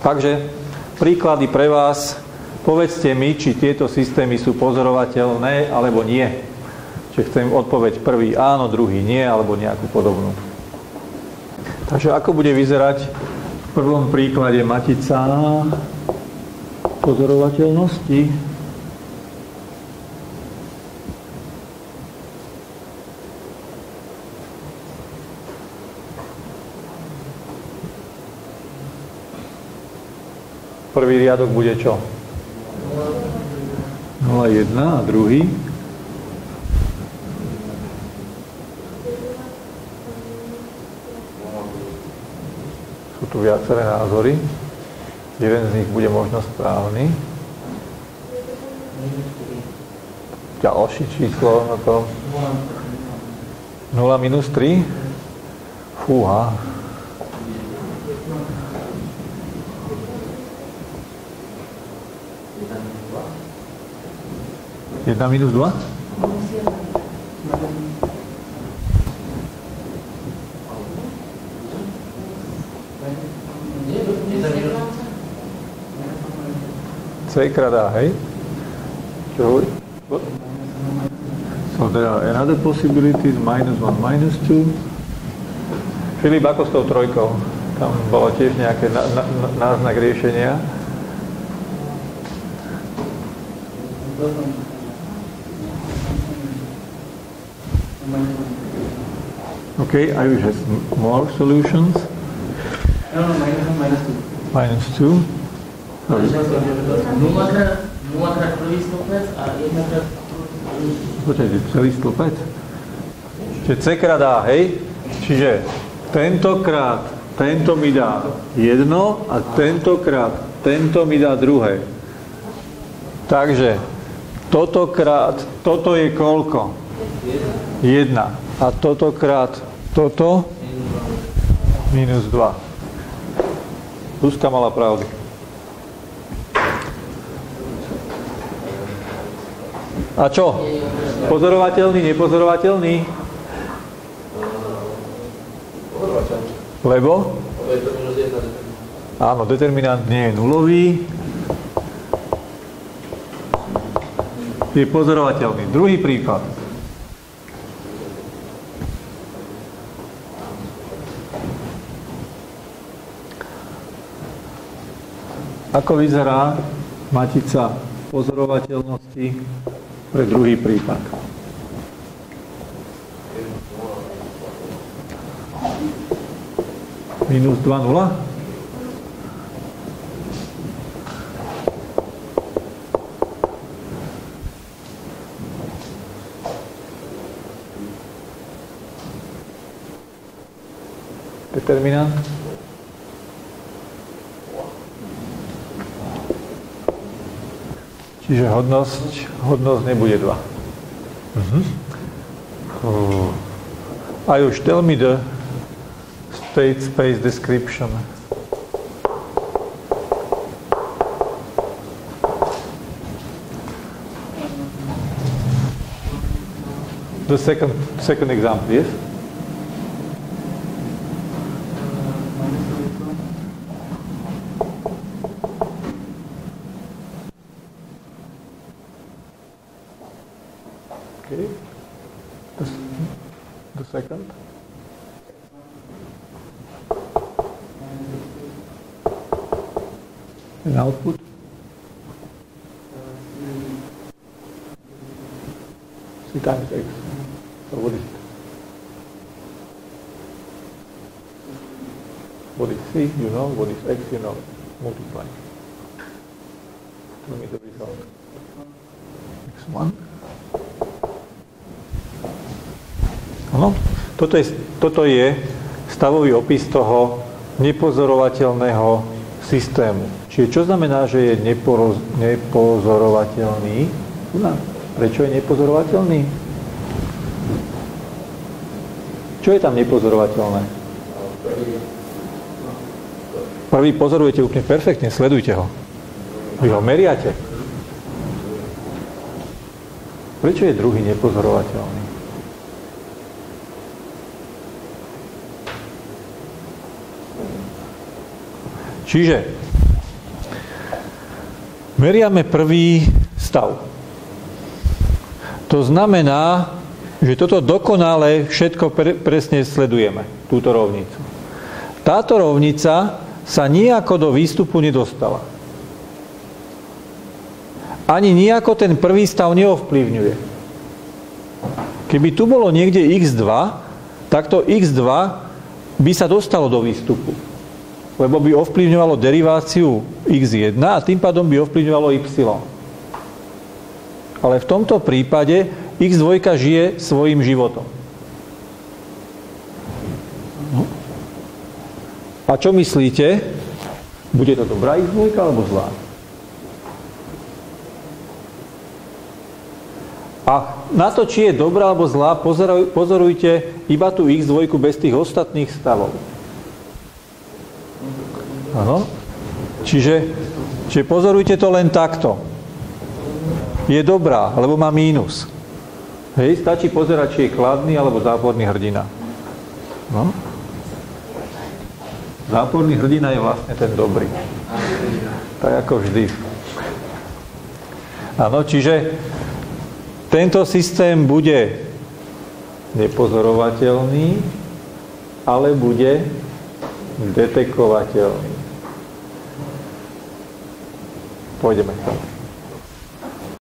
Takže príklady pre vás. Povedzte mi, či tieto systémy sú pozorovateľné alebo nie. Čiže chcem odpoveď prvý áno, druhý nie, alebo nejakú podobnú. Takže ako bude vyzerať v prvom príklade matica pozorovateľnosti? Prvý riadok bude čo? 0,1 a druhý? Sú tu viaceré názory. Jeden z nich bude možno správny. Ďalší číslo na to. 0 minus 3? Fúha. 1 minus 2? C krát A, hej? Čo hovorí? So there are another possibilities, minus 1, minus 2. Filip, ako s tou trojkou? Tam bolo tiež nejaké na, na, náznak riešenia. Okay, Irish has more solutions. No, no, minus one, minus two. Minus 2. Dvakrát, dvakrát prvý stĺpec a jednokrát Počkajte, celý stĺpec? Čiže C krát A, hej? Čiže tentokrát tento mi dá jedno a tentokrát tento mi dá druhé. Takže totokrát, toto je koľko? Jedna. A totokrát toto minus 2. Zuzka mala pravdu. A čo? Pozorovateľný, nepozorovateľný? Lebo? Áno, determinant nie je nulový. Je pozorovateľný. Druhý príklad. Ako vyzerá matica pozorovateľnosti pre druhý prípad? Minus 2,0? Determinant? Čiže hodnosť, hodnosť nebude 2. Uh-huh. Uh, Ayush, tell me the state space description. The second second example, yes? Second. And output. C times X. So what is it? What is C, you know, what is X, you know, multiply. Tell me the result. X1. Áno. Toto je, toto je stavový opis toho nepozorovateľného systému. Čiže čo znamená, že je neporoz, nepozorovateľný? Prečo je nepozorovateľný? Čo je tam nepozorovateľné? Prvý pozorujete úplne perfektne, sledujte ho. Vy ho meriate. Prečo je druhý nepozorovateľný? Čiže Meriame prvý stav. To znamená, že toto dokonale všetko pre, presne sledujeme, túto rovnicu. Táto rovnica sa nejako do výstupu nedostala. Ani nejako ten prvý stav neovplyvňuje. Keby tu bolo niekde x2, tak to x2 by sa dostalo do výstupu. Lebo by ovplyvňovalo deriváciu x1 a tým pádom by ovplyvňovalo y. Ale v tomto prípade x2 žije svojim životom. A čo myslíte? Bude to dobrá x2 alebo zlá? A na to, či je dobrá alebo zlá, pozorujte iba tú x2 bez tých ostatných stavov. Áno? Čiže, čiže pozorujte to len takto. Je dobrá, alebo má mínus. Hej, stačí pozerať, či je kladný alebo záporný hrdina. No? Záporný hrdina je vlastne ten dobrý. Tak ako vždy. Áno, čiže tento systém bude nepozorovateľný, ale bude detekovateľný. Pôjdeme k tomu.